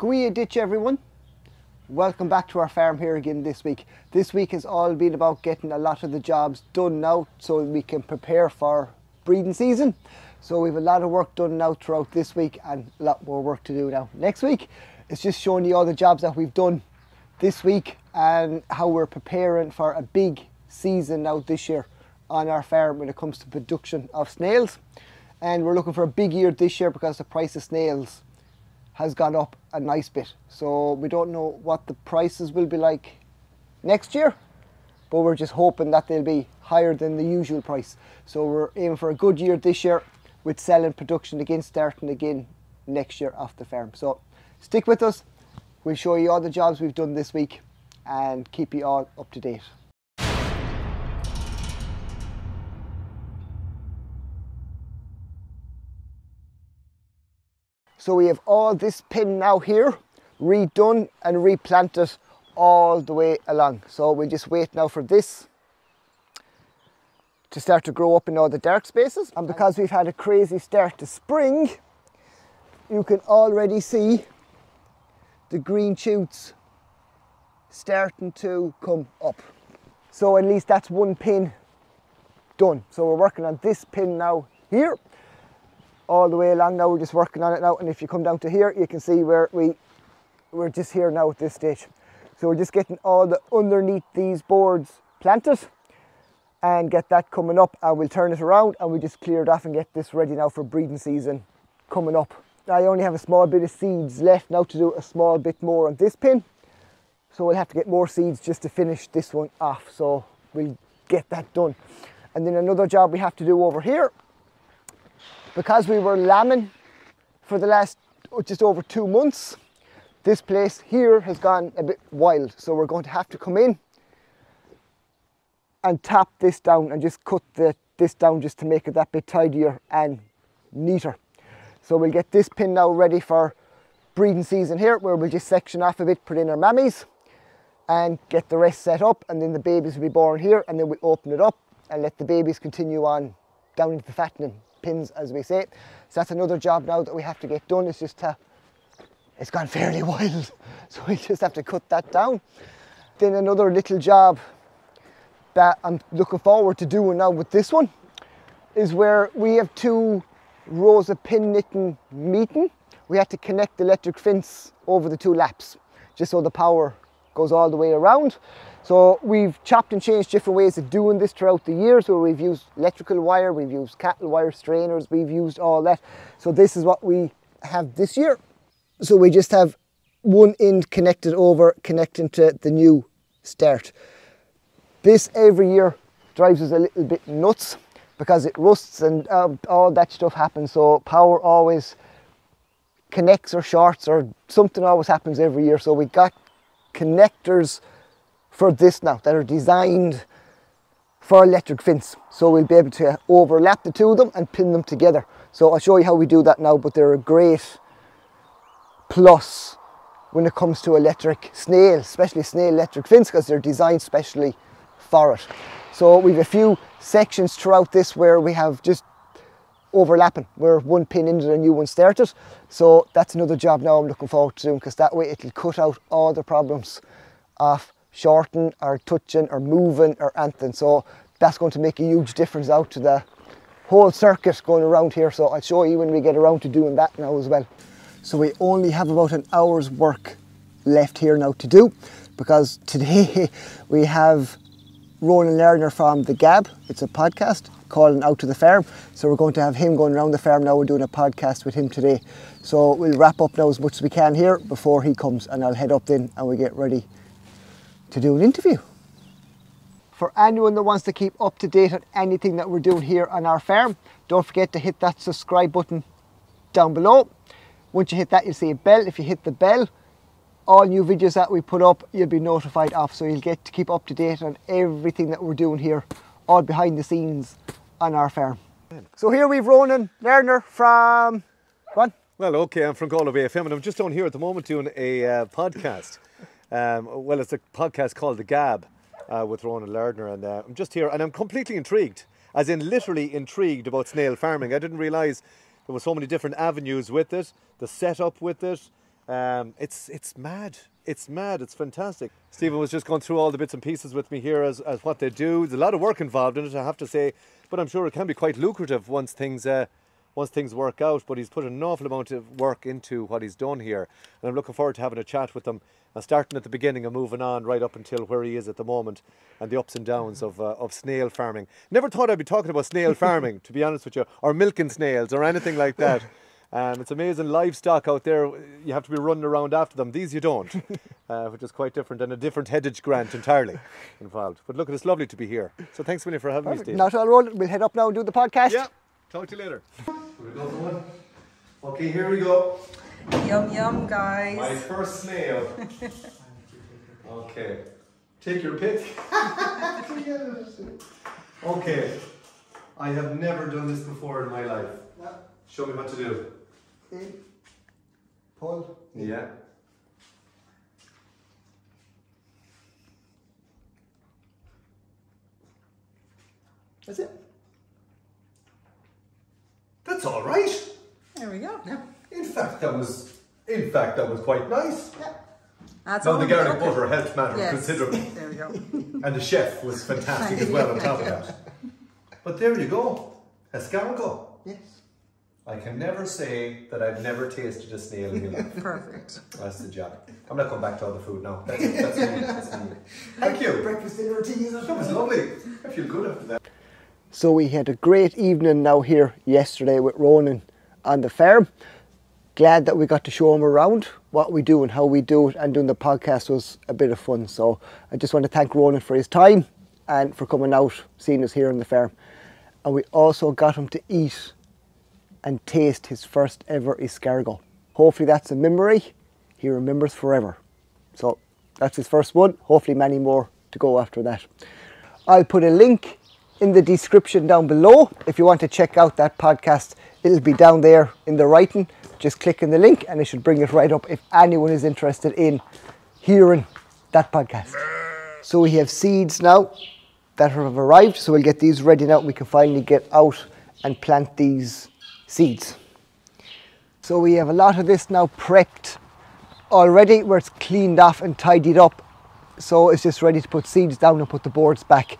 Guia ditch everyone. Welcome back to our farm here again this week. This week has all been about getting a lot of the jobs done now so we can prepare for breeding season. So we have a lot of work done now throughout this week and a lot more work to do now. Next week, it's just showing you all the jobs that we've done this week and how we're preparing for a big season now this year on our farm when it comes to production of snails. And we're looking for a big year this year because the price of snails has gone up a nice bit. So we don't know what the prices will be like next year, but we're just hoping that they'll be higher than the usual price. So we're aiming for a good year this year with selling production again starting again next year off the farm. So stick with us. We'll show you all the jobs we've done this week and keep you all up to date. So we have all this pin now here redone and replanted all the way along. So we'll just wait now for this to start to grow up in all the dark spaces. And because we've had a crazy start to spring, you can already see the green shoots starting to come up. So at least that's one pin done. So we're working on this pin now here all the way along now. We're just working on it now. And if you come down to here, you can see where we, we're just here now at this stage. So we're just getting all the underneath these boards planted and get that coming up and we'll turn it around and we'll just clear it off and get this ready now for breeding season coming up. I only have a small bit of seeds left now to do a small bit more on this pin. So we'll have to get more seeds just to finish this one off. So we'll get that done. And then another job we have to do over here because we were lambing for the last oh, just over two months, this place here has gone a bit wild. So we're going to have to come in and tap this down and just cut the, this down just to make it that bit tidier and neater. So we'll get this pin now ready for breeding season here where we'll just section off a bit, put in our mammies and get the rest set up and then the babies will be born here and then we'll open it up and let the babies continue on down into the fattening pins as we say. So that's another job now that we have to get done. It's just to, it's gone fairly wild. So we just have to cut that down. Then another little job that I'm looking forward to doing now with this one is where we have two rows of pin knitting meeting. We had to connect the electric fence over the two laps just so the power goes all the way around. So we've chopped and changed different ways of doing this throughout the years where we've used electrical wire, we've used cattle wire strainers, we've used all that. So this is what we have this year. So we just have one end connected over, connecting to the new start. This every year drives us a little bit nuts because it rusts and uh, all that stuff happens. So power always connects or shorts or something always happens every year. So we got connectors for this now that are designed for electric fence. So we'll be able to overlap the two of them and pin them together. So I'll show you how we do that now, but they're a great plus when it comes to electric snail, especially snail electric fins, because they're designed specially for it. So we've a few sections throughout this where we have just overlapping, where one pin ended and a new one started. So that's another job now I'm looking forward to doing, because that way it'll cut out all the problems of shorting or touching or moving or anything. So that's going to make a huge difference out to the whole circuit going around here. So I'll show you when we get around to doing that now as well. So we only have about an hour's work left here now to do because today we have Ronan Lardner from The Gab. It's a podcast calling out to the farm. So we're going to have him going around the farm now. We're doing a podcast with him today. So we'll wrap up now as much as we can here before he comes and I'll head up then and we get ready to do an interview. For anyone that wants to keep up to date on anything that we're doing here on our farm, don't forget to hit that subscribe button down below. Once you hit that, you'll see a bell. If you hit the bell, all new videos that we put up, you'll be notified of. So you'll get to keep up to date on everything that we're doing here, all behind the scenes on our farm. So here we've Ronan Lardner from, what? Well, okay, I'm from Galway FM and I'm just down here at the moment doing a uh, podcast. Um, well, it's a podcast called The Gab uh, with Ronan Lardner, and uh, I'm just here and I'm completely intrigued, as in literally intrigued about snail farming. I didn't realise there were so many different avenues with it, the setup with it, Um, it's it's mad. It's mad. It's fantastic. Stephen was just going through all the bits and pieces with me here as, as what they do. There's a lot of work involved in it, I have to say, but I'm sure it can be quite lucrative once things uh, once things work out. But he's put an awful amount of work into what he's done here, and I'm looking forward to having a chat with him and starting at the beginning and moving on right up until where he is at the moment and the ups and downs of uh, of snail farming. Never thought I'd be talking about snail farming, to be honest with you, or milking snails or anything like that. Um, it's amazing livestock out there. You have to be running around after them. These you don't, uh, which is quite different and a different headage grant entirely involved. But look, it's lovely to be here. So thanks, Winnie, for having me, Steve. Not all roll. We'll head up now and do the podcast. Yeah. Talk to you later. Okay, here we go. Yum yum, guys. My first snail. Okay. Take your pick. okay. I have never done this before in my life. Show me what to do. In, pull. Yeah. That's it. That's all right. There we go. Yeah. In fact, that was. In fact, that was quite nice. Yeah. That's Now the garlic okay. butter helped matter Yes. considerably, There we go. and the chef was fantastic as well on top of that. But there you go, escargot. Yes. I can never say that I've never tasted a snail in my life. Perfect. That's the job. I'm not going back to all the food now. That's, that's me. That's me. Thank you. Breakfast, dinner, tea. That was lovely. I feel good after that. So we had a great evening now here yesterday with Ronan on the farm. Glad that we got to show him around what we do and how we do it, and doing the podcast was a bit of fun. So I just want to thank Ronan for his time and for coming out, seeing us here on the farm. And we also got him to eat and taste his first ever escargot. Hopefully that's a memory he remembers forever. So that's his first one. Hopefully many more to go after that. I'll put a link in the description down below if you want to check out that podcast. It'll be down there in the writing. Just click on the link and it should bring it right up if anyone is interested in hearing that podcast. So we have seeds now that have arrived. So we'll get these ready now. We can finally get out and plant these seeds. So we have a lot of this now prepped already where it's cleaned off and tidied up. So it's just ready to put seeds down and put the boards back.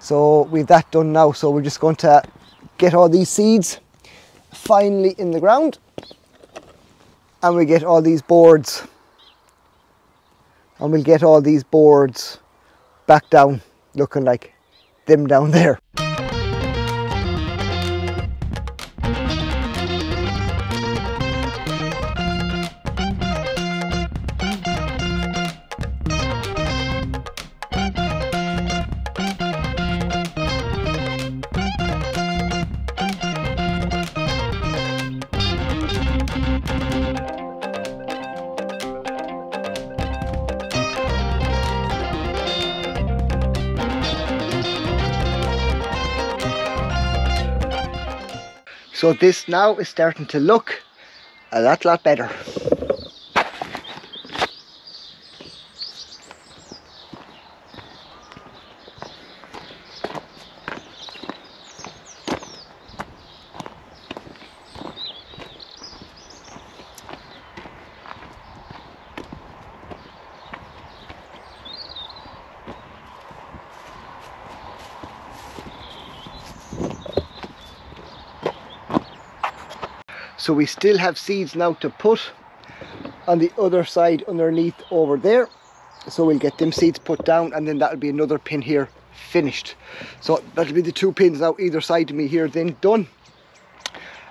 So we've that done now. So we're just going to get all these seeds finally in the ground and we get all these boards and we'll get all these boards back down looking like them down there. So this now is starting to look a lot, lot better. So we still have seeds now to put on the other side underneath over there. So we'll get them seeds put down and then that'll be another pin here finished. So that'll be the two pins now either side of me here then done.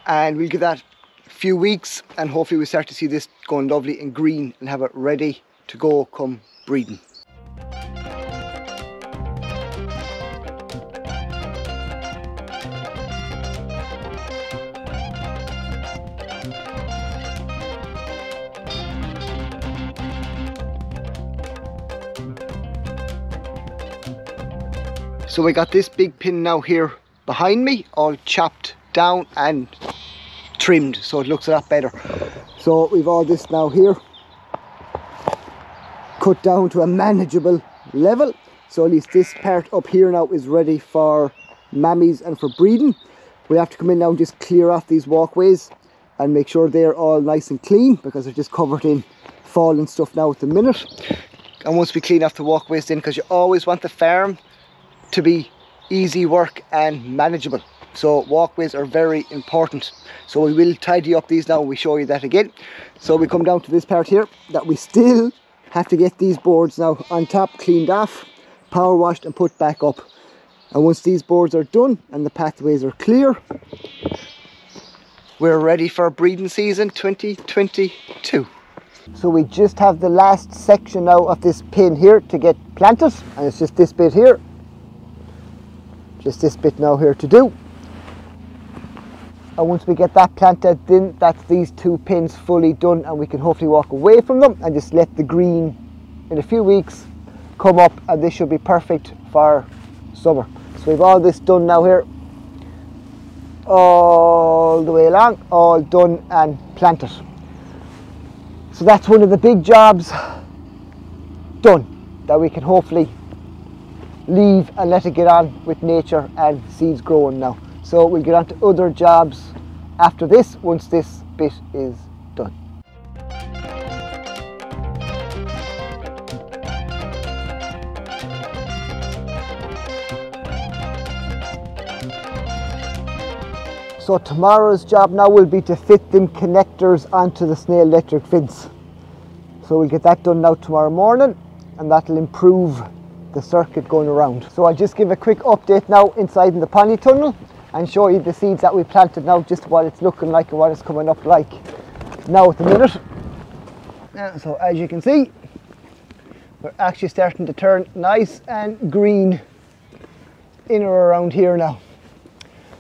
And we'll give that a few weeks and hopefully we start to see this going lovely and green and have it ready to go come breeding. So we got this big pin now here behind me, all chopped down and trimmed, so it looks a lot better. So we've all this now here, cut down to a manageable level. So at least this part up here now is ready for mammies and for breeding. We have to come in now and just clear off these walkways and make sure they're all nice and clean because they're just covered in fallen stuff now at the minute. And once we clean off the walkways then, because you always want the farm to be easy work and manageable. So walkways are very important. So we will tidy up these now we show you that again. So we come down to this part here that we still have to get these boards now on top cleaned off, power washed and put back up. And once these boards are done and the pathways are clear, we're ready for breeding season 2022. So we just have the last section now of this pin here to get planted and it's just this bit here. Just this bit now here to do. And once we get that planted then that's these two pins fully done and we can hopefully walk away from them and just let the green in a few weeks come up and this should be perfect for summer. So we've all this done now here all the way along, all done and planted. So that's one of the big jobs done that we can hopefully leave and let it get on with nature and seeds growing now. So we'll get on to other jobs after this once this bit is done. So tomorrow's job now will be to fit them connectors onto the snail electric fence. So we'll get that done now tomorrow morning and that'll improve the circuit going around. So I'll just give a quick update now inside in the pony tunnel and show you the seeds that we planted now, just what it's looking like and what it's coming up like now at the minute. Yeah, so as you can see, we're actually starting to turn nice and green in or around here now.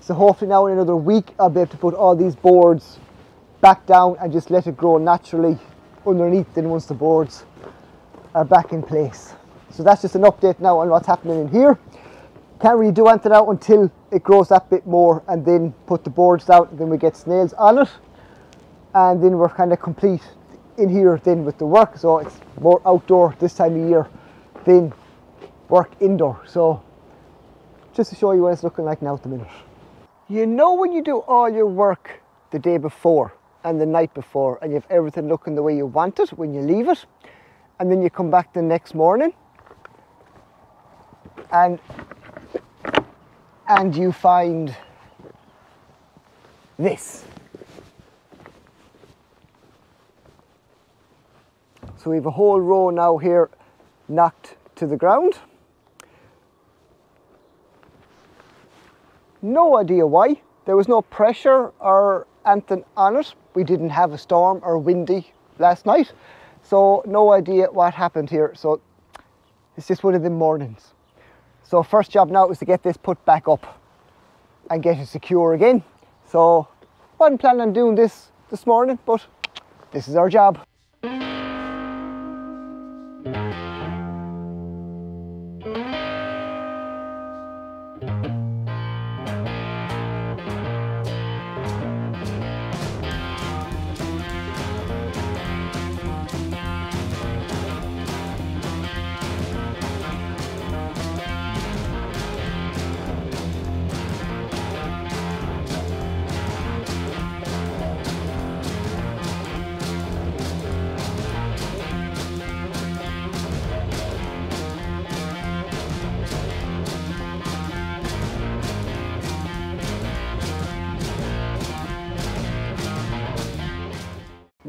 So hopefully now in another week I'll be able to put all these boards back down and just let it grow naturally underneath then once the boards are back in place. So that's just an update now on what's happening in here. Can't really do anything out until it grows that bit more and then put the boards down then we get snails on it and then we're kind of complete in here then with the work so it's more outdoor this time of year than work indoor so just to show you what it's looking like now at the minute. You know when you do all your work the day before and the night before and you have everything looking the way you want it when you leave it and then you come back the next morning and and you find this. So we have a whole row now here knocked to the ground. No idea why. There was no pressure or anything on it. We didn't have a storm or windy last night. So no idea what happened here. So it's just one of the mornings. So first job now is to get this put back up and get it secure again. So wasn't planning on doing this this morning, but this is our job.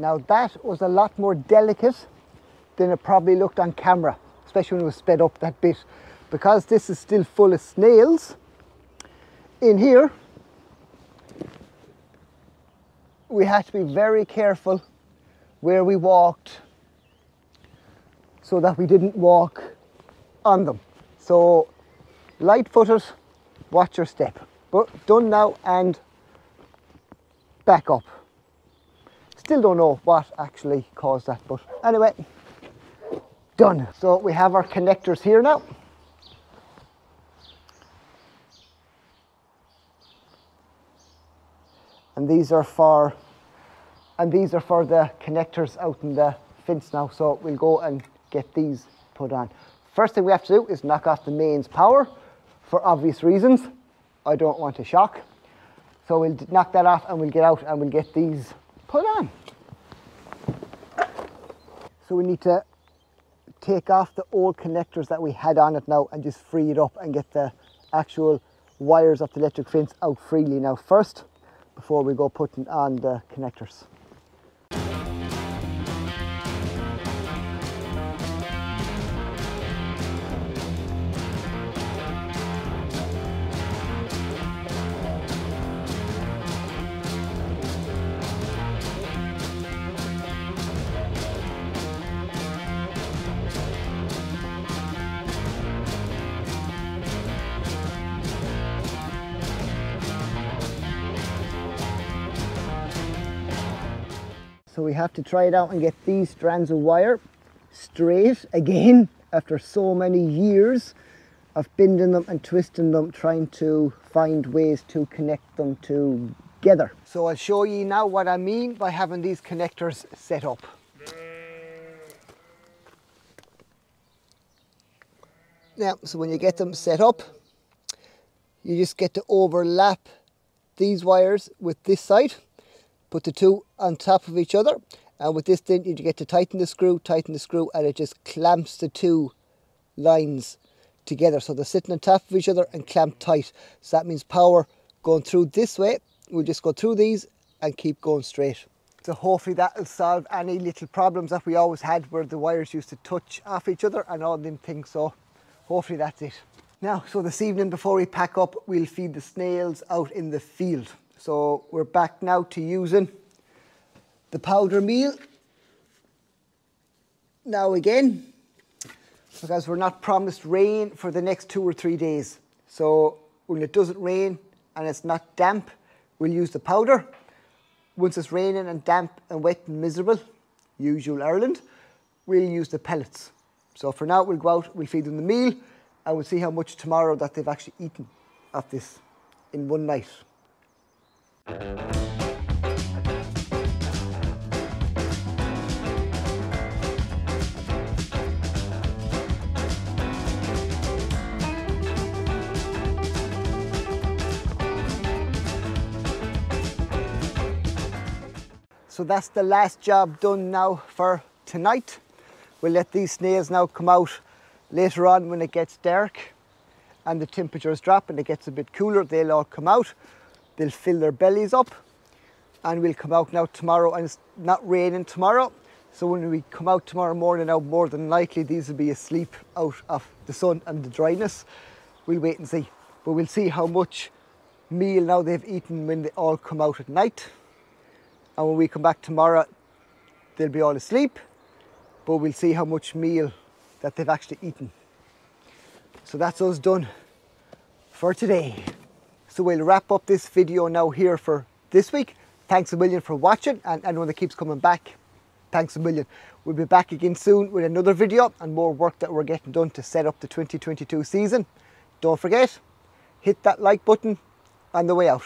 Now that was a lot more delicate than it probably looked on camera, especially when it was sped up that bit. Because this is still full of snails, in here, we had to be very careful where we walked so that we didn't walk on them. So light footed, watch your step. But done now and back up. Still don't know what actually caused that, but anyway, done. So we have our connectors here now. And these are for and these are for the connectors out in the fence now. So we'll go and get these put on. First thing we have to do is knock off the mains power for obvious reasons. I don't want to shock. So we'll knock that off and we'll get out and we'll get these put on. So we need to take off the old connectors that we had on it now and just free it up and get the actual wires of the electric fence out freely now first before we go putting on the connectors. We have to try it out and get these strands of wire straight again after so many years of bending them and twisting them, trying to find ways to connect them together. So I'll show you now what I mean by having these connectors set up. Now, so when you get them set up, you just get to overlap these wires with this side put the two on top of each other and with this then you get to tighten the screw, tighten the screw and it just clamps the two lines together. So they're sitting on top of each other and clamped tight. So that means power going through this way. We'll just go through these and keep going straight. So hopefully that will solve any little problems that we always had where the wires used to touch off each other and all them things. So hopefully that's it. Now, so this evening before we pack up, we'll feed the snails out in the field. So we're back now to using the powder meal. Now again, because we're not promised rain for the next two or three days. So when it doesn't rain and it's not damp, we'll use the powder. Once it's raining and damp and wet and miserable, usual Ireland, we'll use the pellets. So for now, we'll go out, we'll feed them the meal, and we'll see how much tomorrow that they've actually eaten of this in one night. So that's the last job done now for tonight. We'll let these snails now come out later on when it gets dark and the temperatures drop and it gets a bit cooler. They'll all come out they'll fill their bellies up and we'll come out now tomorrow and it's not raining tomorrow. So when we come out tomorrow morning now more than likely these will be asleep out of the sun and the dryness. We'll wait and see. But we'll see how much meal now they've eaten when they all come out at night. And when we come back tomorrow they'll be all asleep. But we'll see how much meal that they've actually eaten. So that's us done for today so we'll wrap up this video now here for this week. Thanks a million for watching and anyone that keeps coming back, thanks a million. We'll be back again soon with another video and more work that we're getting done to set up the 2022 season. Don't forget, hit that like button on the way out.